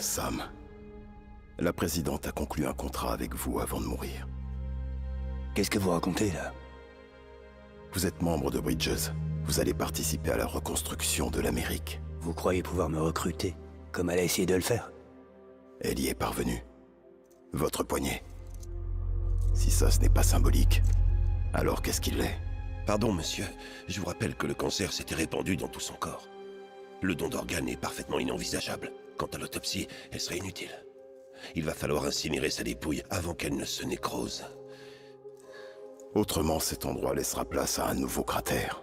Sam, la présidente a conclu un contrat avec vous avant de mourir. Qu'est-ce que vous racontez, là? Vous êtes membre de Bridges. Vous allez participer à la reconstruction de l'Amérique. Vous croyez pouvoir me recruter, comme elle a essayé de le faire? Elle y est parvenue. Votre poignet. Si ça, ce n'est pas symbolique, alors qu'est-ce qu'il est? Pardon, monsieur. Je vous rappelle que le cancer s'était répandu dans tout son corps. Le don d'organes est parfaitement inenvisageable. Quant à l'autopsie, elle serait inutile. Il va falloir incinérer sa dépouille avant qu'elle ne se nécrose. Autrement, cet endroit laissera place à un nouveau cratère.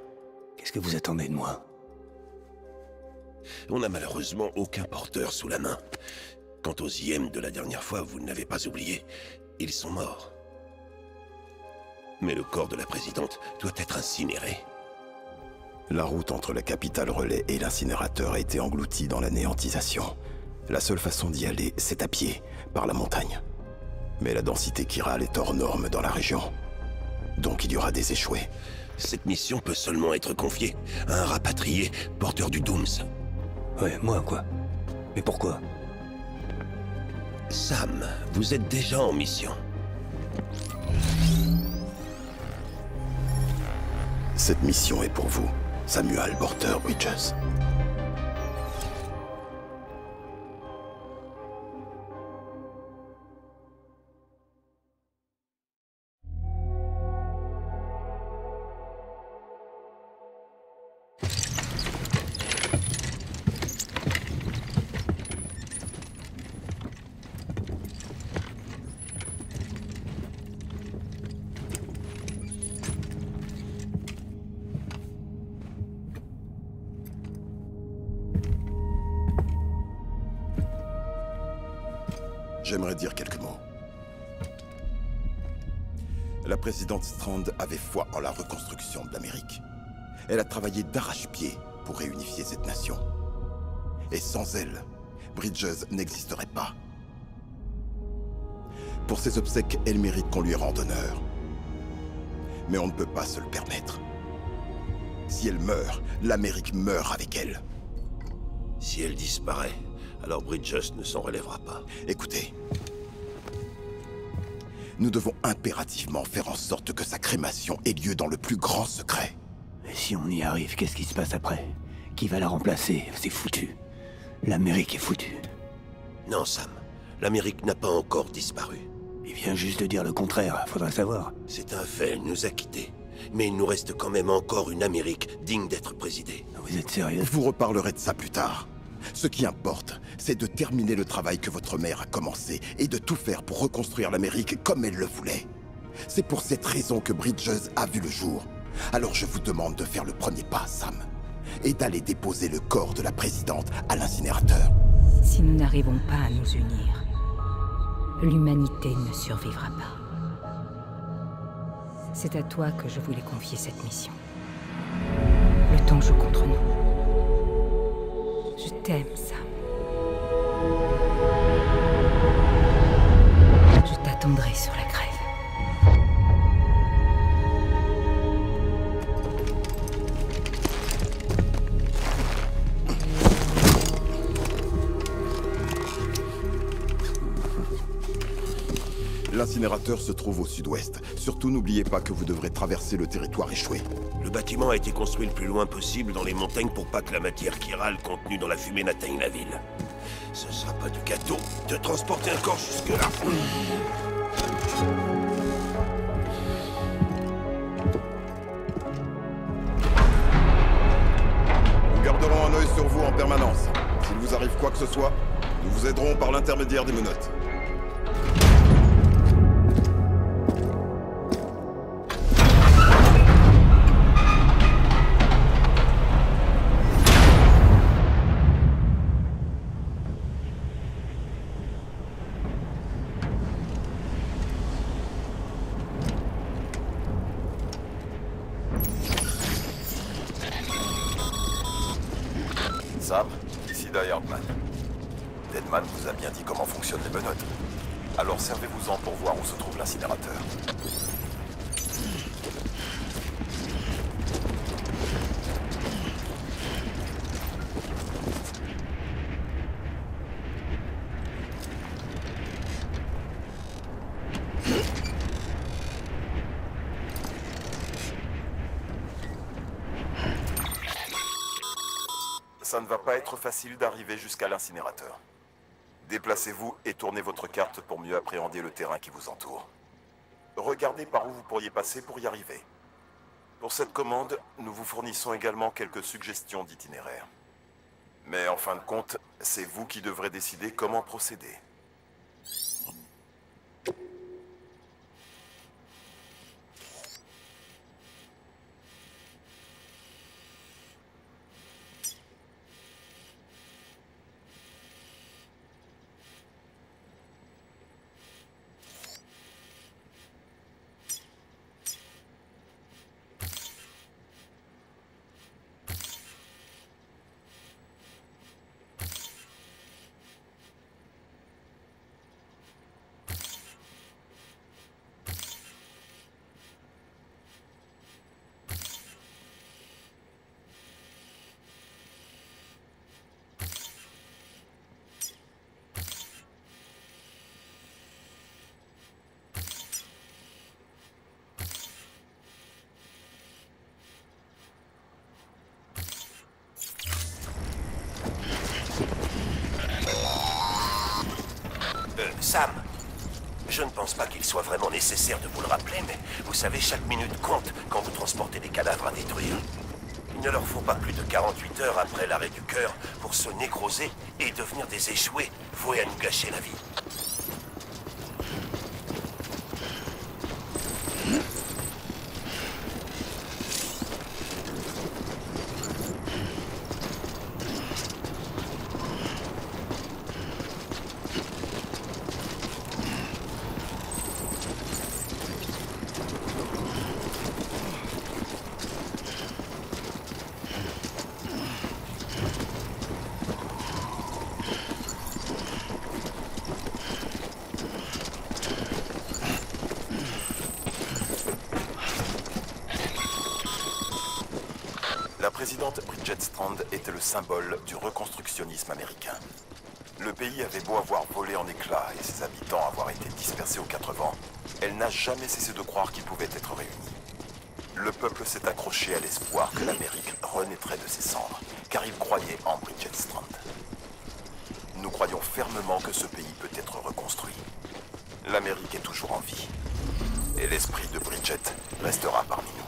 Qu'est-ce que vous attendez de moi? On n'a malheureusement aucun porteur sous la main. Quant aux IM de la dernière fois, vous ne l'avez pas oublié. Ils sont morts. Mais le corps de la présidente doit être incinéré. La route entre la capitale relais et l'incinérateur a été engloutie dans la néantisation. La seule façon d'y aller, c'est à pied, par la montagne. Mais la densité chirale est hors norme dans la région. Donc il y aura des échoués. Cette mission peut seulement être confiée à un rapatrié porteur du Dooms. Ouais, moi quoi Mais pourquoi? Sam, vous êtes déjà en mission. Cette mission est pour vous, Samuel Porter Bridges. J'aimerais dire quelques mots. La présidente Strand avait foi en la reconstruction de l'Amérique. Elle a travaillé d'arrache-pied pour réunifier cette nation. Et sans elle, Bridges n'existerait pas. Pour ses obsèques, elle mérite qu'on lui rende honneur. Mais on ne peut pas se le permettre. Si elle meurt, l'Amérique meurt avec elle. Si elle disparaît, alors Bridges ne s'en relèvera pas. Écoutez. Nous devons impérativement faire en sorte que sa crémation ait lieu dans le plus grand secret. Et si on y arrive, qu'est-ce qui se passe après? Qui va la remplacer? C'est foutu. L'Amérique est foutue. Non, Sam. L'Amérique n'a pas encore disparu. Il vient juste de dire le contraire, faudra savoir. C'est un fait, elle nous a quittés. Mais il nous reste quand même encore une Amérique digne d'être présidée. Vous êtes sérieux? Vous reparlerez de ça plus tard. Ce qui importe, c'est de terminer le travail que votre mère a commencé et de tout faire pour reconstruire l'Amérique comme elle le voulait. C'est pour cette raison que Bridges a vu le jour. Alors je vous demande de faire le premier pas, Sam, et d'aller déposer le corps de la présidente à l'incinérateur. Si nous n'arrivons pas à nous unir, l'humanité ne survivra pas. C'est à toi que je voulais confier cette mission. Le temps joue contre nous. T'aime, Sam. Je t'attendrai sur la grève. L'incinérateur se trouve au sud-ouest. Surtout n'oubliez pas que vous devrez traverser le territoire échoué. Le bâtiment a été construit le plus loin possible dans les montagnes pour pas que la matière chirale contenue dans la fumée n'atteigne la ville. Ce sera pas du gâteau de transporter un corps jusque-là. Nous garderons un œil sur vous en permanence. S'il vous arrive quoi que ce soit, nous vous aiderons par l'intermédiaire des menottes. Sam, ici Diardman. Deadman vous a bien dit comment fonctionnent les menottes. Alors servez-vous-en pour voir où se trouve l'incinérateur. ça ne va pas facile d'arriver jusqu'à l'incinérateur. Déplacez-vous et tournez votre carte pour mieux appréhender le terrain qui vous entoure. Regardez par où vous pourriez passer pour y arriver. Pour cette commande, nous vous fournissons également quelques suggestions d'itinéraire. Mais en fin de compte, c'est vous qui devrez décider comment procéder. Euh, Sam, je ne pense pas qu'il soit vraiment nécessaire de vous le rappeler, mais vous savez, chaque minute compte quand vous transportez des cadavres à détruire. Il ne leur faut pas plus de 48 heures après l'arrêt du cœur pour se nécroser et devenir des échoués voués à nous gâcher la vie. La présidente Bridget Strand était le symbole du reconstructionnisme américain. Le pays avait beau avoir volé en éclats et ses habitants avoir été dispersés aux quatre vents, elle n'a jamais cessé de croire qu'ils pouvaient être réunis. Le peuple s'est accroché à l'espoir que l'Amérique renaîtrait de ses cendres, car il croyait en Bridget Strand. Nous croyons fermement que ce pays peut être reconstruit. L'Amérique est toujours en vie. Et l'esprit de Bridget restera parmi nous.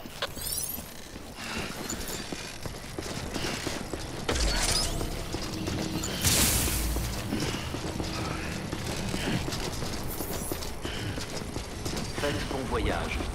Voyage.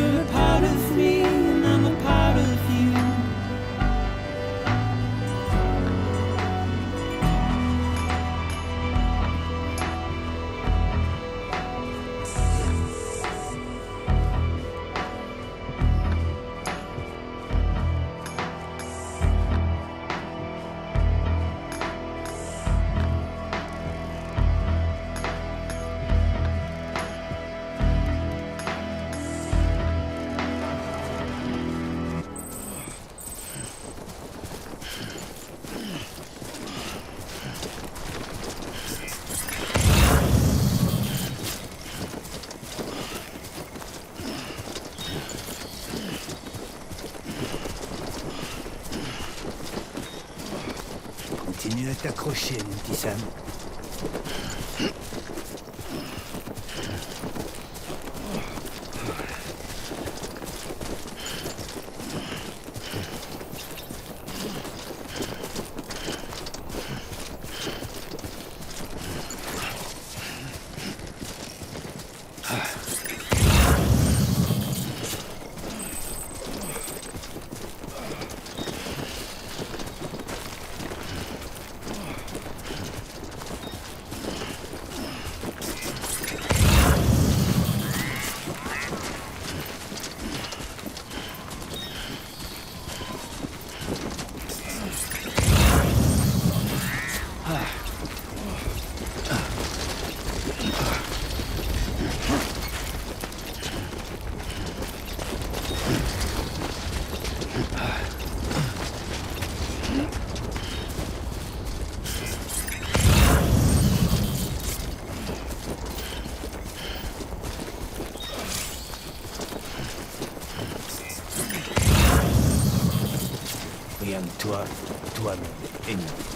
you're a part of me and I'm a part of you. accrocher, mon petit Sam. England.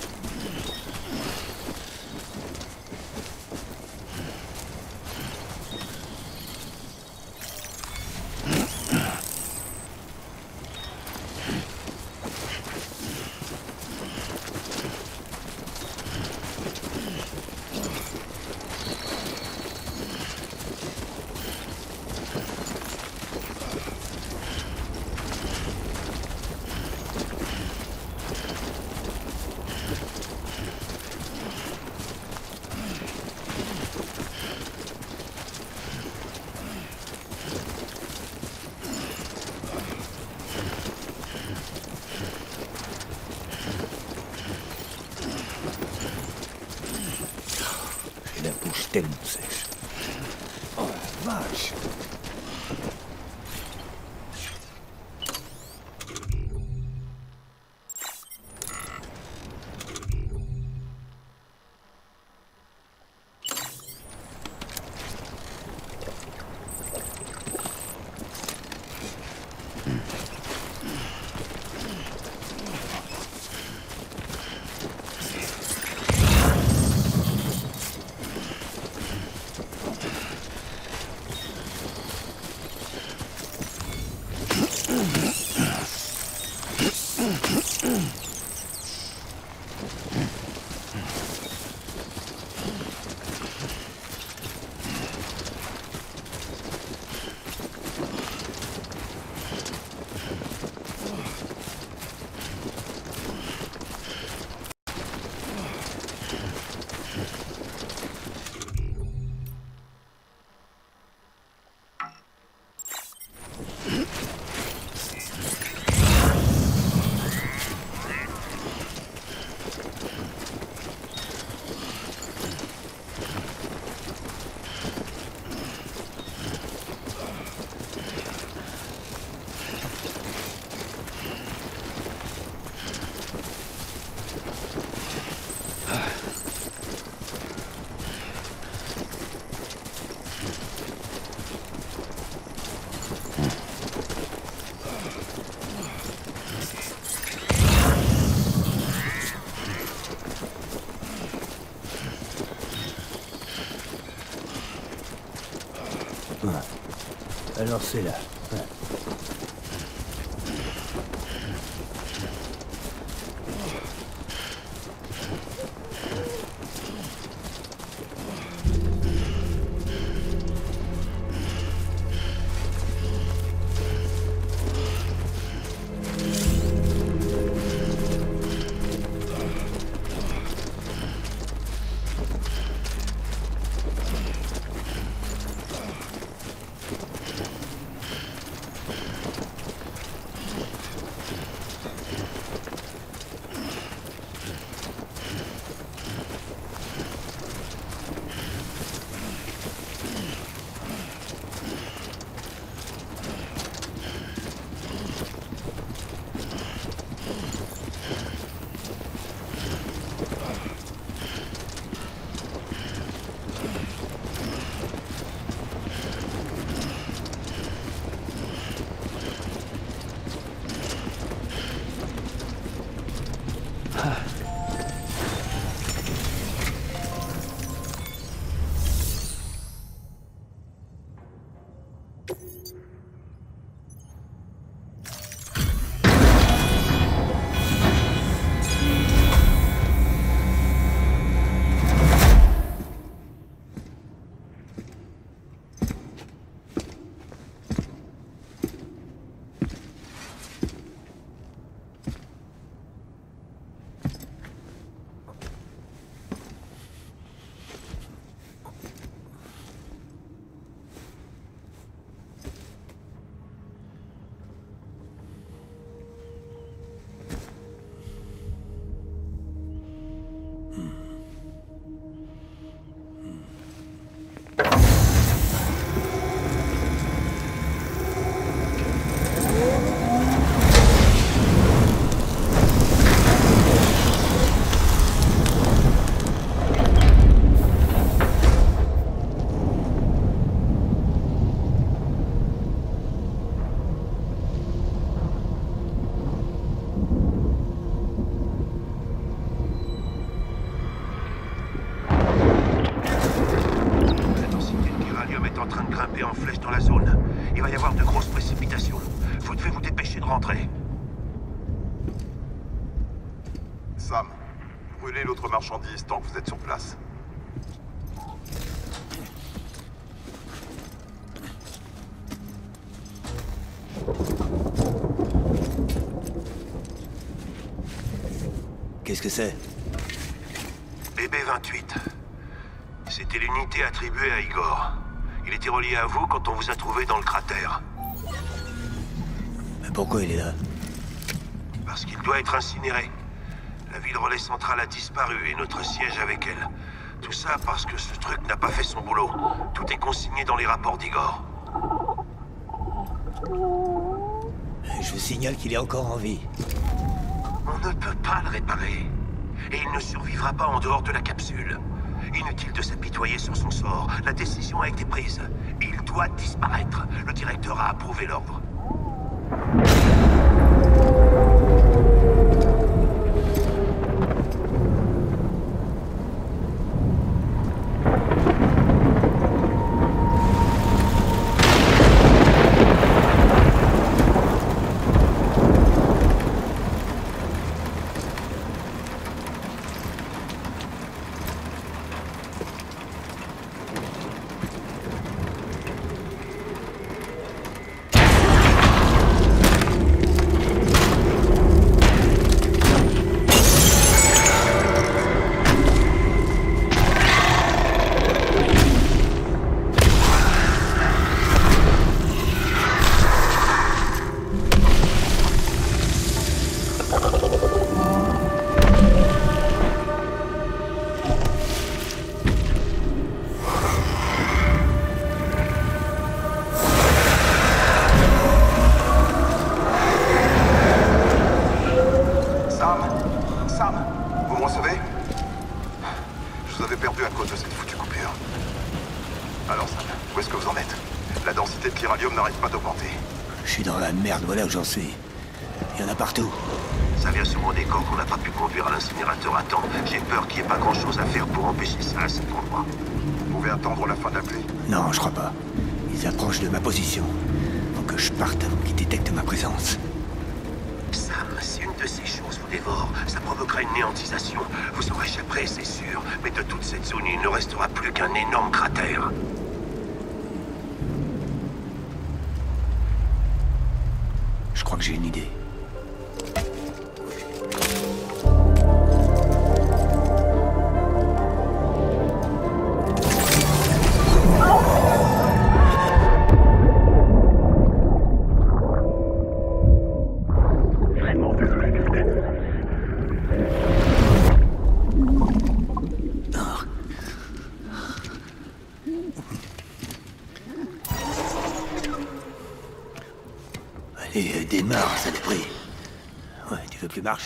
Alors c'est que c'est BB-28. C'était l'unité attribuée à Igor. Il était relié à vous quand on vous a trouvé dans le cratère. Mais pourquoi il est là? Parce qu'il doit être incinéré. La ville relais centrale a disparu et notre siège avec elle. Tout ça parce que ce truc n'a pas fait son boulot. Tout est consigné dans les rapports d'Igor. Je vous signale qu'il est encore en vie. On ne peut pas le réparer. Et il ne survivra pas en dehors de la capsule. Inutile de s'apitoyer sur son sort. La décision a été prise. Il doit disparaître. Le directeur a approuvé l'ordre. Voilà où j'en suis. Il y en a partout. Ça vient sûrement des corps qu'on n'a pas pu conduire à l'incinérateur à temps. J'ai peur qu'il n'y ait pas grand-chose à faire pour empêcher ça à cet endroit. Vous pouvez attendre la fin de la pluie Non, je crois pas. Ils approchent de ma position. Faut que je parte avant qu'ils détectent ma présence. Sam, si une de ces choses vous dévore, ça provoquera une néantisation. Vous en réchapperez, c'est sûr. Mais de toute cette zone, il ne restera plus qu'un énorme cratère. Crois j'ai une idée.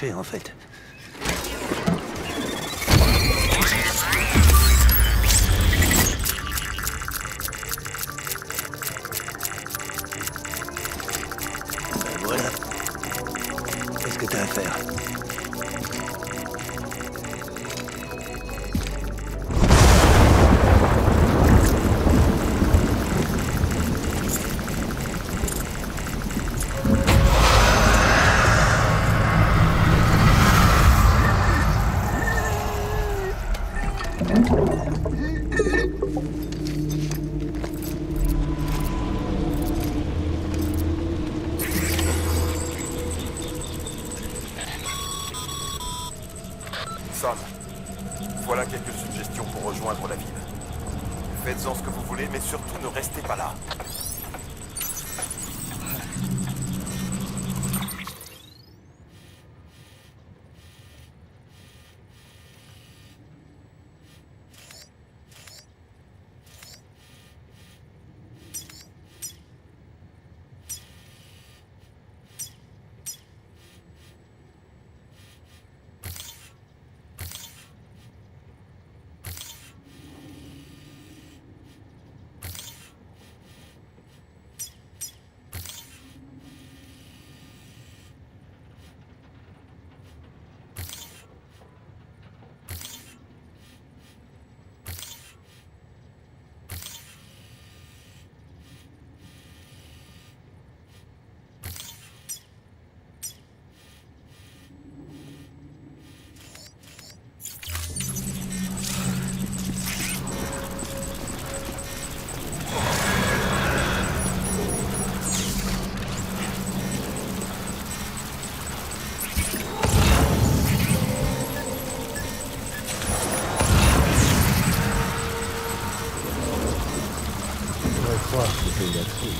En fait. Plus the thing that's.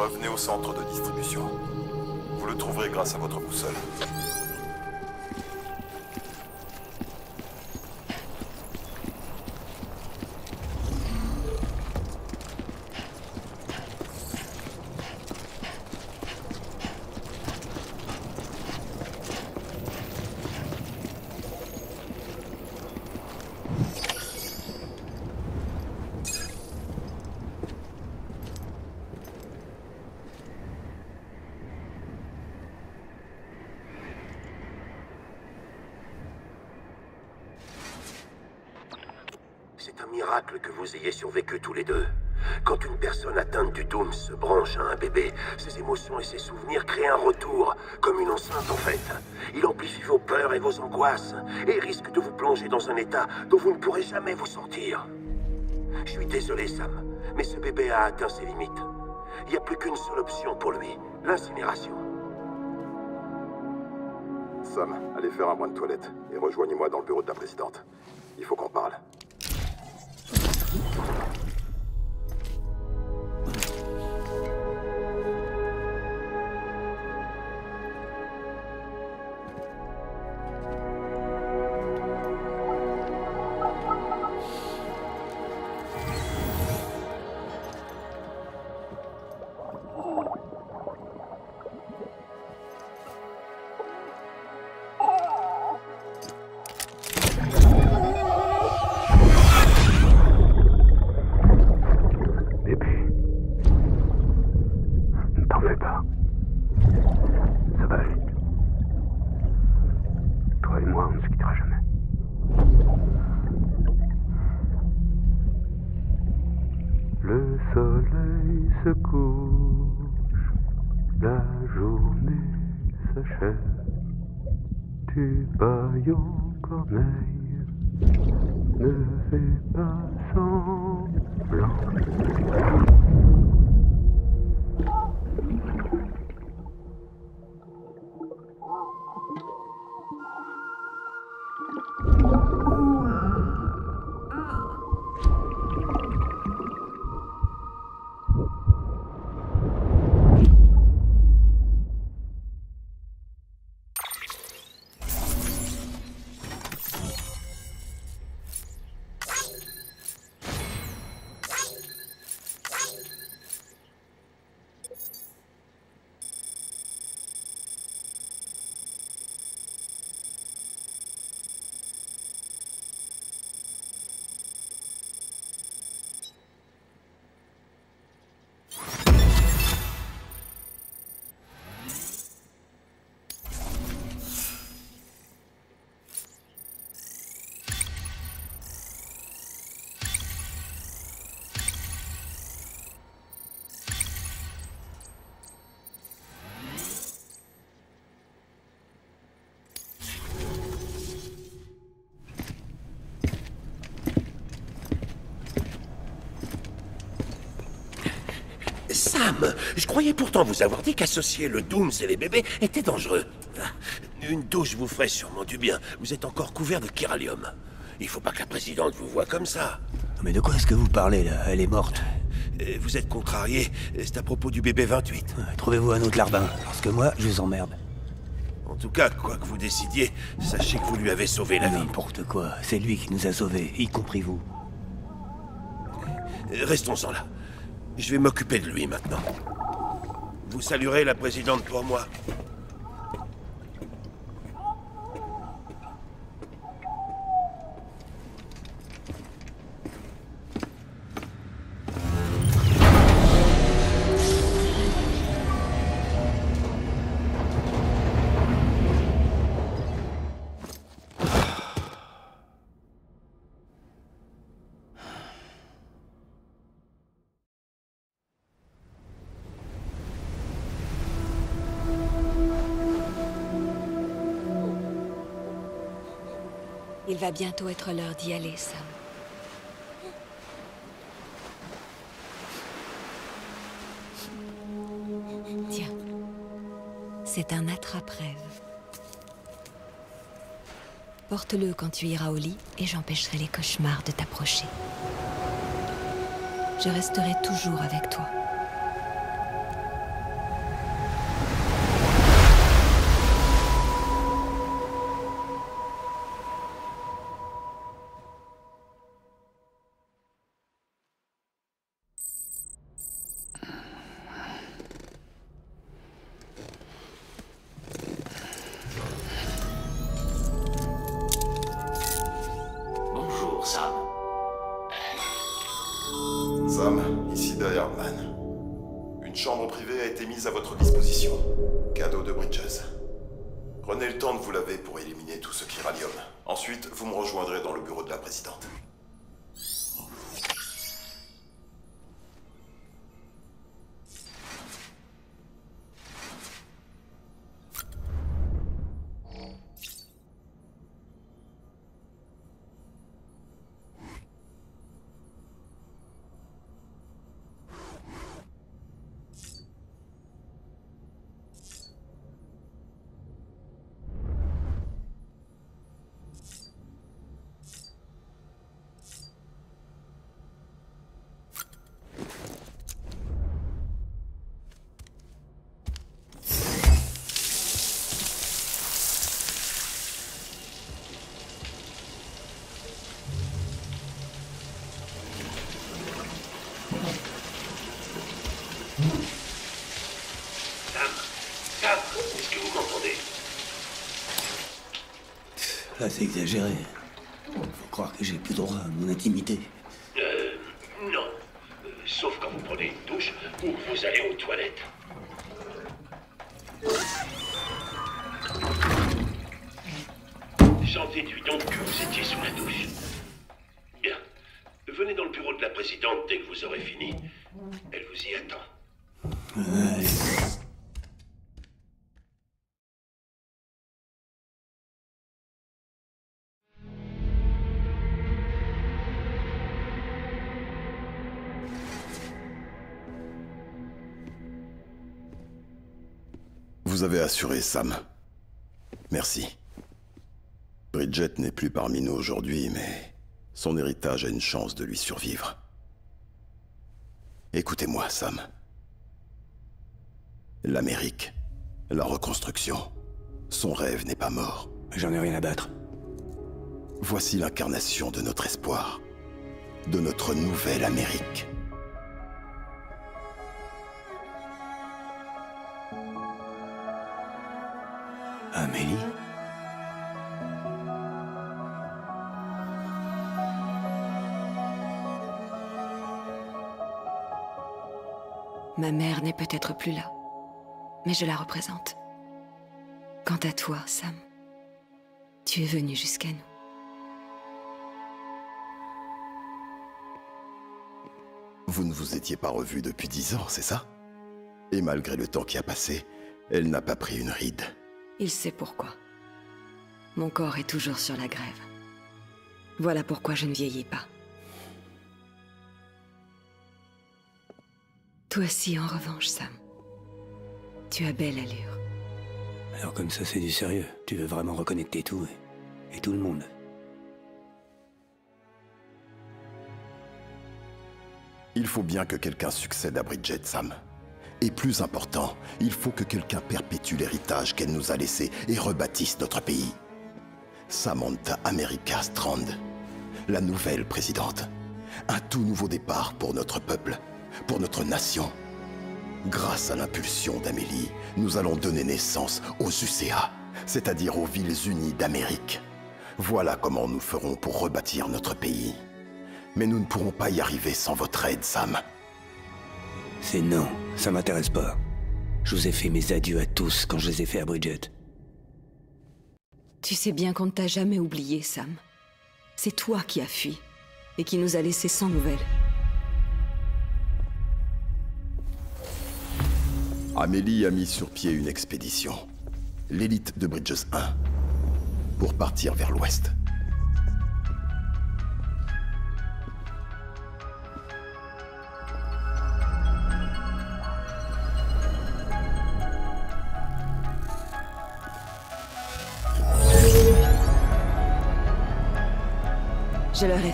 Revenez au centre de distribution. Vous le trouverez grâce à votre boussole. et risque de vous plonger dans un état dont vous ne pourrez jamais vous sortir. Je suis désolé, Sam, mais ce bébé a atteint ses limites. Il n'y a plus qu'une seule option pour lui, l'incinération. Sam, allez faire un point de toilette et rejoignez-moi dans le bureau de la présidente. Il faut qu'on parle. Je croyais pourtant vous avoir dit qu'associer le Dooms et les bébés était dangereux. Ah, Une douche vous ferait sûrement du bien. Vous êtes encore couvert de chiralium. Il faut pas que la présidente vous voie comme ça. Mais de quoi est-ce que vous parlez là? Elle est morte. Euh, Vous êtes contrarié, c'est à propos du bébé 28. Trouvez-vous un autre larbin, parce que moi, je vous emmerde. En tout cas, quoi que vous décidiez, sachez que vous lui avez sauvé la vie. N'importe quoi, c'est lui qui nous a sauvés, y compris vous. Euh, Restons-en là. Je vais m'occuper de lui maintenant. Vous saluerez la présidente pour moi. Bientôt être l'heure d'y aller, Sam. Tiens. C'est un attrape-rêve. Porte-le quand tu iras au lit et j'empêcherai les cauchemars de t'approcher. Je resterai toujours avec toi. C'est exagéré. Faut croire que j'ai plus droit à mon intimité. Vous avez assuré, Sam. Merci. Bridget n'est plus parmi nous aujourd'hui, mais son héritage a une chance de lui survivre. Écoutez-moi, Sam. L'Amérique, la reconstruction, son rêve n'est pas mort. J'en ai rien à battre. Voici l'incarnation de notre espoir, de notre nouvelle Amérique. Amélie Ma mère n'est peut-être plus là, mais je la représente. Quant à toi, Sam, tu es venu jusqu'à nous. Vous ne vous étiez pas revus depuis dix ans, c'est ça? Et malgré le temps qui a passé, elle n'a pas pris une ride. Il sait pourquoi. Mon corps est toujours sur la grève. Voilà pourquoi je ne vieillis pas. Toi aussi, en revanche, Sam. Tu as belle allure. Alors comme ça, c'est du sérieux. Tu veux vraiment reconnecter tout et, et tout le monde. Il faut bien que quelqu'un succède à Bridget, Sam. Et plus important, il faut que quelqu'un perpétue l'héritage qu'elle nous a laissé et rebâtisse notre pays. Samantha America Strand, la nouvelle présidente. Un tout nouveau départ pour notre peuple, pour notre nation. Grâce à l'impulsion d'Amélie, nous allons donner naissance aux UCA, c'est-à-dire aux villes unies d'Amérique. Voilà comment nous ferons pour rebâtir notre pays. Mais nous ne pourrons pas y arriver sans votre aide, Sam. C'est non, ça m'intéresse pas. Je vous ai fait mes adieux à tous quand je les ai fait à Bridget. Tu sais bien qu'on ne t'a jamais oublié, Sam. C'est toi qui as fui et qui nous a laissés sans nouvelles. Amélie a mis sur pied une expédition, l'élite de Bridges 1, pour partir vers l'ouest.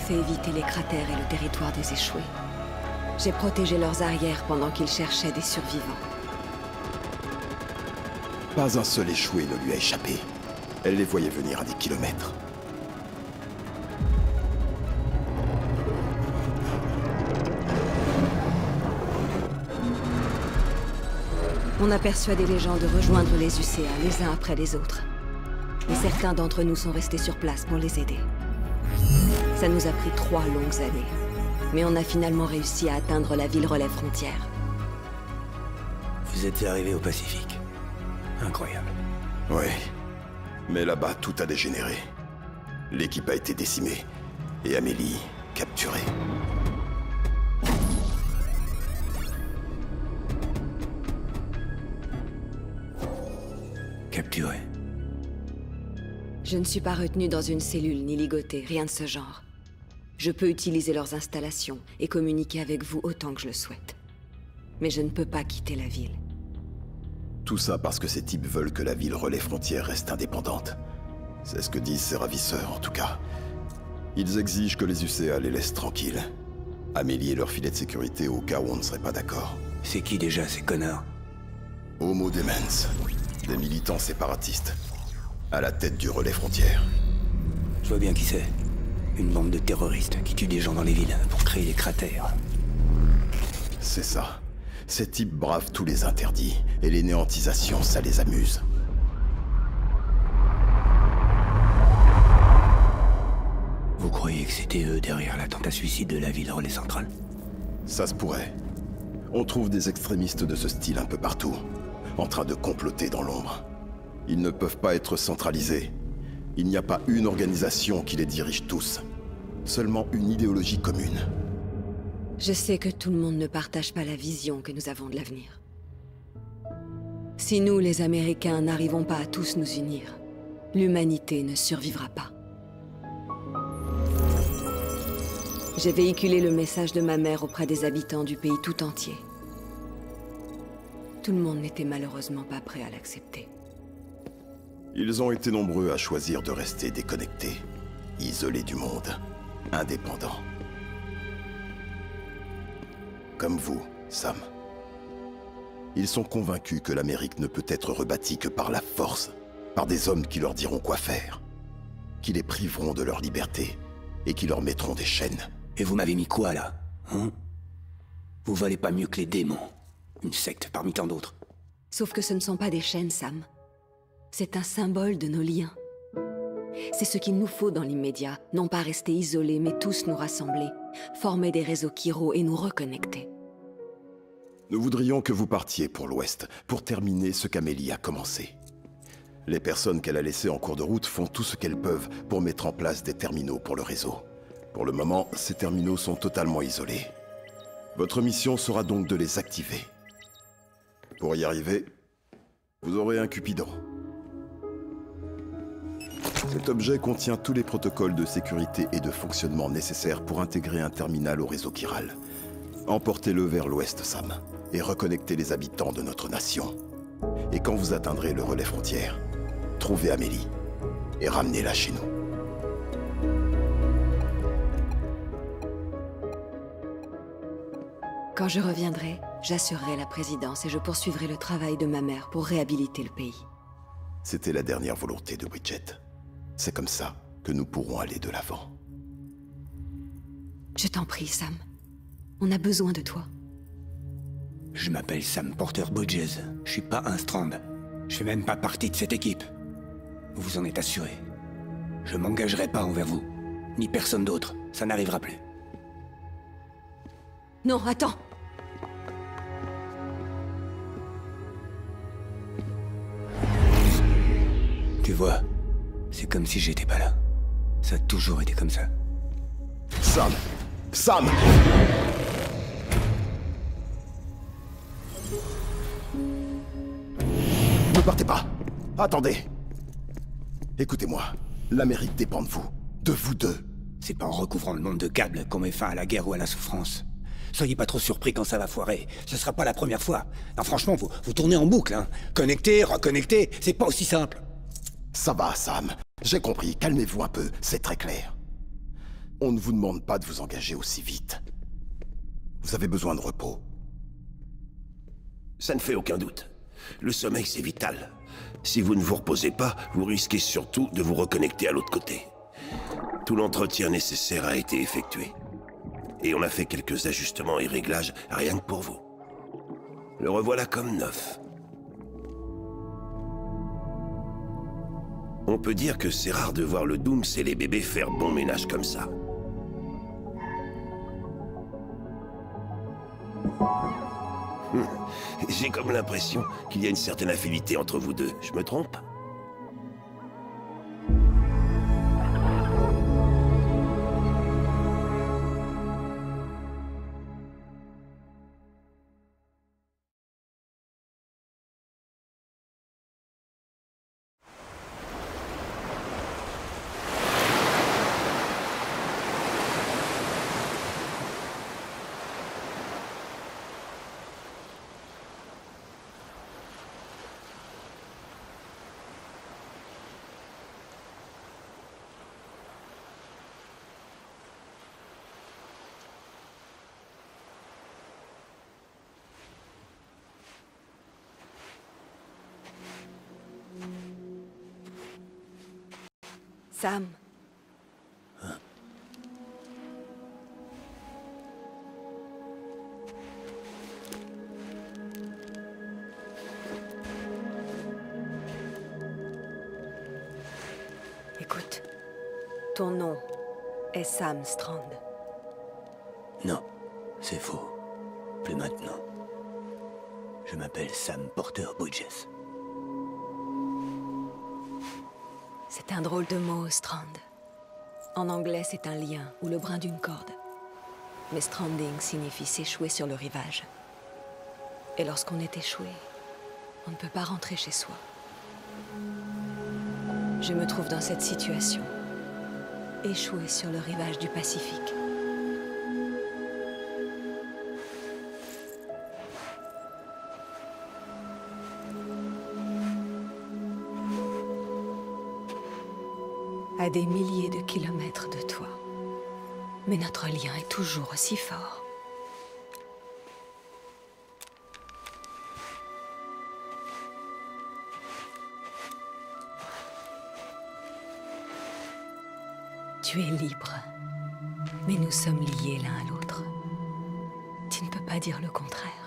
Fait éviter les cratères et le territoire des échoués. J'ai protégé leurs arrières pendant qu'ils cherchaient des survivants. Pas un seul échoué ne lui a échappé. Elle les voyait venir à des kilomètres. On a persuadé les gens de rejoindre les UCA les uns après les autres. Et certains d'entre nous sont restés sur place pour les aider. Ça nous a pris trois longues années. Mais on a finalement réussi à atteindre la ville relais frontière. Vous êtes arrivé au Pacifique. Incroyable. Oui. Mais là-bas, tout a dégénéré. L'équipe a été décimée. Et Amélie, capturée. Capturé. Je ne suis pas retenue dans une cellule ni ligotée, rien de ce genre. Je peux utiliser leurs installations et communiquer avec vous autant que je le souhaite. Mais je ne peux pas quitter la ville. Tout ça parce que ces types veulent que la ville relais frontière reste indépendante. C'est ce que disent ces ravisseurs, en tout cas. Ils exigent que les UCA les laissent tranquilles. Amélie et leur filet de sécurité au cas où on ne serait pas d'accord. C'est qui déjà ces connards? Homo Demens, des militants séparatistes, à la tête du relais frontière. Je vois bien qui c'est. Une bande de terroristes qui tuent des gens dans les villes pour créer des cratères. C'est ça. Ces types bravent tous les interdits, et les néantisations, ça les amuse. Vous croyez que c'était eux derrière l'attentat suicide de la ville relais centrale Ça se pourrait. On trouve des extrémistes de ce style un peu partout, en train de comploter dans l'ombre. Ils ne peuvent pas être centralisés. Il n'y a pas une organisation qui les dirige tous. Seulement une idéologie commune. Je sais que tout le monde ne partage pas la vision que nous avons de l'avenir. Si nous, les Américains, n'arrivons pas à tous nous unir, l'humanité ne survivra pas. J'ai véhiculé le message de ma mère auprès des habitants du pays tout entier. Tout le monde n'était malheureusement pas prêt à l'accepter. Ils ont été nombreux à choisir de rester déconnectés, isolés du monde, indépendants. Comme vous, Sam. Ils sont convaincus que l'Amérique ne peut être rebâtie que par la force, par des hommes qui leur diront quoi faire, qui les priveront de leur liberté et qui leur mettront des chaînes. Et vous m'avez mis quoi là Hein? Vous valez pas mieux que les démons. Une secte parmi tant d'autres. Sauf que ce ne sont pas des chaînes, Sam. C'est un symbole de nos liens. C'est ce qu'il nous faut dans l'immédiat, non pas rester isolés, mais tous nous rassembler, former des réseaux Kiro et nous reconnecter. Nous voudrions que vous partiez pour l'Ouest, pour terminer ce qu'Amélie a commencé. Les personnes qu'elle a laissées en cours de route font tout ce qu'elles peuvent pour mettre en place des terminaux pour le réseau. Pour le moment, ces terminaux sont totalement isolés. Votre mission sera donc de les activer. Pour y arriver, vous aurez un Cupidon. Cet objet contient tous les protocoles de sécurité et de fonctionnement nécessaires pour intégrer un terminal au réseau chiral. Emportez-le vers l'ouest, Sam, et reconnectez les habitants de notre nation. Et quand vous atteindrez le relais frontière, trouvez Amélie et ramenez-la chez nous. Quand je reviendrai, j'assurerai la présidence et je poursuivrai le travail de ma mère pour réhabiliter le pays. C'était la dernière volonté de Bridget. C'est comme ça que nous pourrons aller de l'avant. Je t'en prie, Sam. On a besoin de toi. Je m'appelle Sam Porter Bridges. Je suis pas un Strand. Je fais même pas partie de cette équipe. Vous vous en êtes assuré. Je m'engagerai pas envers vous. Ni personne d'autre. Ça n'arrivera plus. Non, attends Tu vois, c'est comme si j'étais pas là. Ça a toujours été comme ça. Sam Sam Ne partez pas Attendez Écoutez-moi, l'Amérique dépend de vous. De vous deux. C'est pas en recouvrant le monde de câbles qu'on met fin à la guerre ou à la souffrance. Soyez pas trop surpris quand ça va foirer. Ce sera pas la première fois. Non, franchement, vous, vous tournez en boucle, hein. Connecter, reconnecter, c'est pas aussi simple. Ça va, Sam. J'ai compris. Calmez-vous un peu. C'est très clair. On ne vous demande pas de vous engager aussi vite. Vous avez besoin de repos. Ça ne fait aucun doute. Le sommeil, c'est vital. Si vous ne vous reposez pas, vous risquez surtout de vous reconnecter à l'autre côté. Tout l'entretien nécessaire a été effectué. Et on a fait quelques ajustements et réglages rien que pour vous. Le revoilà comme neuf. On peut dire que c'est rare de voir le Dooms et les bébés faire bon ménage comme ça. J'ai comme l'impression qu'il y a une certaine affinité entre vous deux. Je me trompe? Sam. En anglais, c'est un lien ou le brin d'une corde. Mais stranding signifie s'échouer sur le rivage. Et lorsqu'on est échoué, on ne peut pas rentrer chez soi. Je me trouve dans cette situation, échoué sur le rivage du Pacifique. Des milliers de kilomètres de toi. Mais notre lien est toujours aussi fort. Tu es libre, mais nous sommes liés l'un à l'autre. Tu ne peux pas dire le contraire.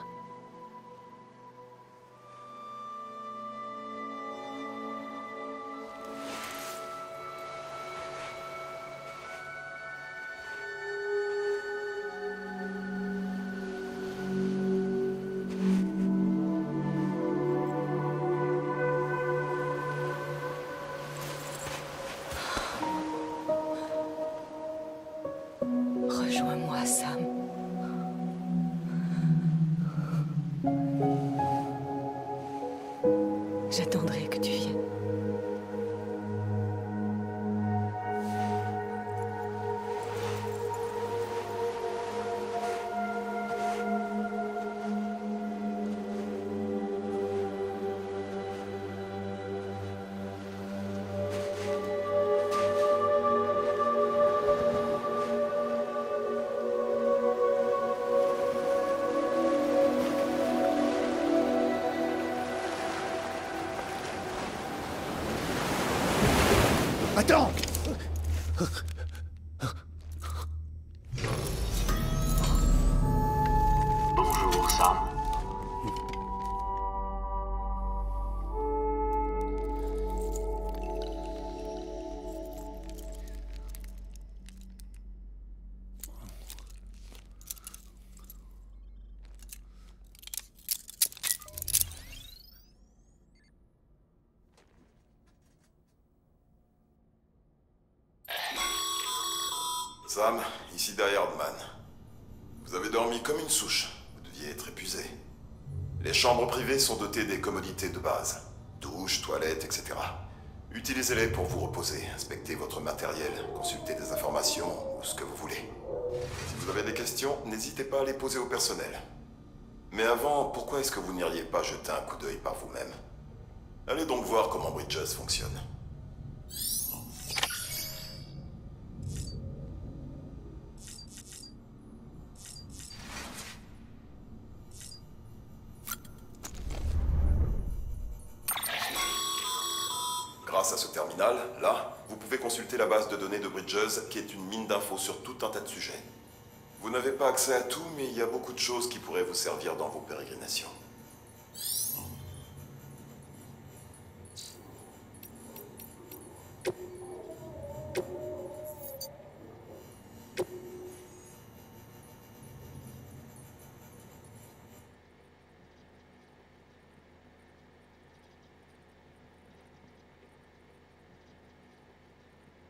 Sam, ici Hardman. Vous avez dormi comme une souche. Vous deviez être épuisé. Les chambres privées sont dotées des commodités de base. Douche, toilettes, etc. Utilisez-les pour vous reposer, inspecter votre matériel, consulter des informations ou ce que vous voulez. Si vous avez des questions, n'hésitez pas à les poser au personnel. Mais avant, pourquoi est-ce que vous n'iriez pas jeter un coup d'œil par vous-même? Allez donc voir comment Bridges fonctionne. Accès à tout, mais il y a beaucoup de choses qui pourraient vous servir dans vos pérégrinations.